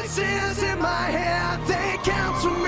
voices in my head, they counsel me,